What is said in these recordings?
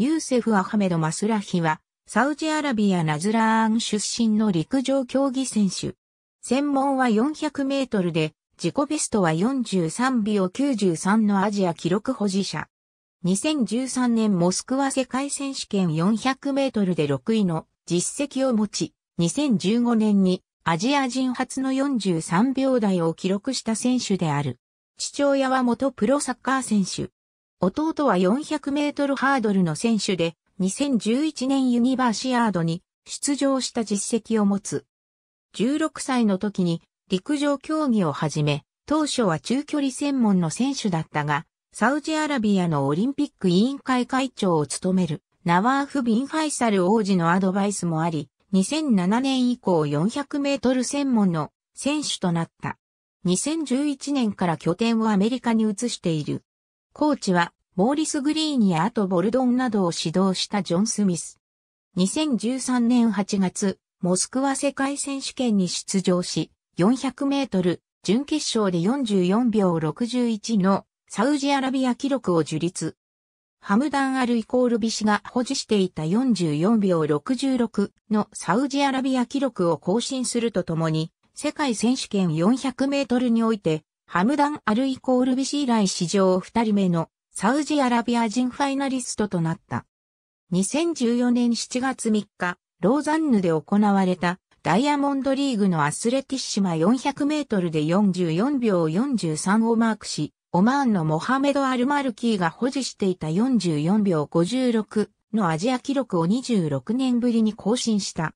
ユーセフ・アハメド・マスラヒは、サウジアラビア・ナズラーン出身の陸上競技選手。専門は400メートルで、自己ベストは43秒93のアジア記録保持者。2013年モスクワ世界選手権400メートルで6位の実績を持ち、2015年にアジア人初の43秒台を記録した選手である。父親は元プロサッカー選手。弟は400メートルハードルの選手で、2011年ユニバーシアードに出場した実績を持つ。16歳の時に陸上競技を始め、当初は中距離専門の選手だったが、サウジアラビアのオリンピック委員会会長を務めるナワーフ・ビン・ファイサル王子のアドバイスもあり、2007年以降400メートル専門の選手となった。2011年から拠点をアメリカに移している。コーチは、モーリス・グリーンやアト・ボルドンなどを指導したジョン・スミス。2013年8月、モスクワ世界選手権に出場し、400メートル、準決勝で44秒61のサウジアラビア記録を樹立。ハムダン・アルイコールビシが保持していた44秒66のサウジアラビア記録を更新するとともに、世界選手権400メートルにおいて、ハムダン・アルイコールビシ以来史上2人目のサウジアラビア人ファイナリストとなった。2014年7月3日、ローザンヌで行われたダイヤモンドリーグのアスレティッシマ400メートルで44秒43をマークし、オマーンのモハメド・アルマルキーが保持していた44秒56のアジア記録を26年ぶりに更新した。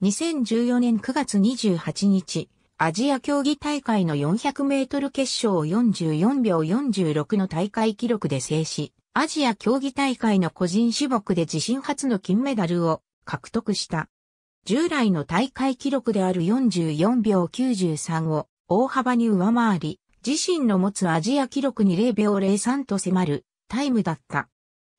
2014年9月28日、アジア競技大会の400メートル決勝を44秒46の大会記録で制し、アジア競技大会の個人種目で自身初の金メダルを獲得した。従来の大会記録である44秒93を大幅に上回り、自身の持つアジア記録に0秒03と迫るタイムだった。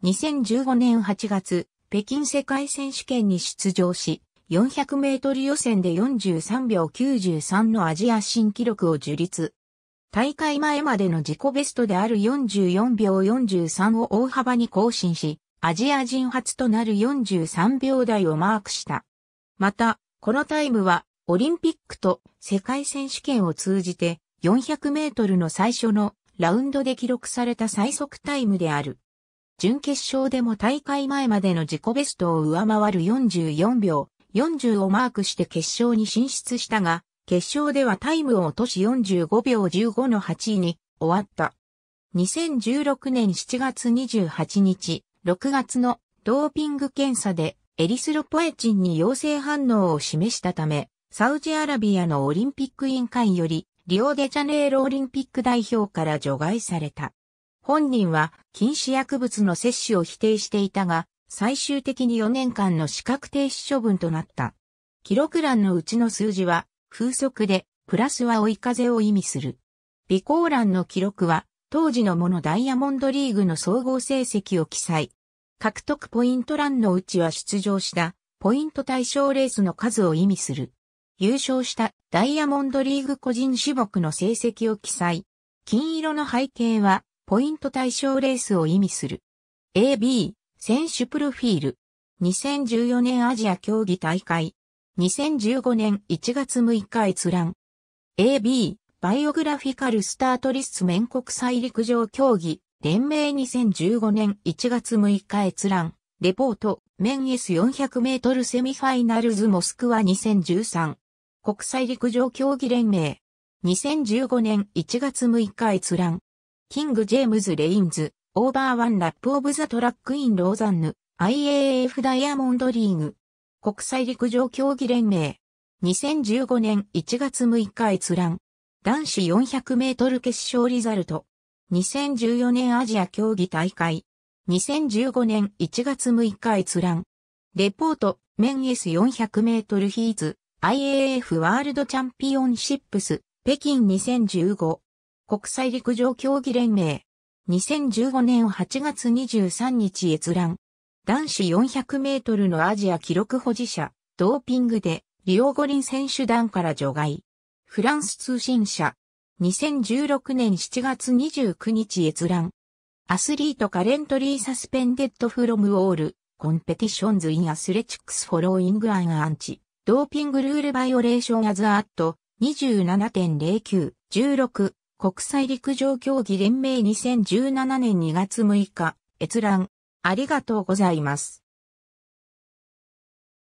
2015年8月、北京世界選手権に出場し、400メートル予選で43秒93のアジア新記録を樹立。大会前までの自己ベストである44秒43を大幅に更新し、アジア人初となる43秒台をマークした。また、このタイムは、オリンピックと世界選手権を通じて、400メートルの最初のラウンドで記録された最速タイムである。準決勝でも大会前までの自己ベストを上回る44秒40をマークして決勝に進出したが、決勝ではタイムを落とし45秒15の8位に終わった。2016年7月28日、6月のドーピング検査でエリスロポエチンに陽性反応を示したため、サウジアラビアのオリンピック委員会より、リオデジャネイロオリンピック代表から除外された。本人は禁止薬物の摂取を否定していたが、最終的に4年間の資格停止処分となった。記録欄のうちの数字は、風速で、プラスは追い風を意味する。備考欄の記録は、当時のものダイヤモンドリーグの総合成績を記載。獲得ポイント欄のうちは出場したポイント対象レースの数を意味する。優勝したダイヤモンドリーグ個人種目の成績を記載。金色の背景はポイント対象レースを意味する。AB 選手プロフィール。2014年アジア競技大会。2015年1月6日閲覧。AB バイオグラフィカルスタートリス面国際陸上競技。連盟2015年1月6日閲覧、レポート、メン S400 メートルセミファイナルズモスクワ2013、国際陸上競技連盟、2015年1月6日閲覧、 King James reigns over one lap of the track in Lausanne、IAAF Diamond League、国際陸上競技連盟、2015年1月6日閲覧、男子400メートル決勝リザルト、2014年アジア競技大会。2015年1月6日閲覧。レポート、メン S400 メートルヒーズ、IAF ワールドチャンピオンシップス、北京2015。国際陸上競技連盟。2015年8月23日閲覧。男子400メートルのアジア記録保持者、ドーピングで、リオ五輪選手団から除外。フランス通信社。2016年7月29日閲覧。Athletes currently suspended from all、competitions in athletics following an anti、doping rule violation as at 27.09、16。国際陸上競技連盟2017年2月6日、閲覧、ありがとうございます。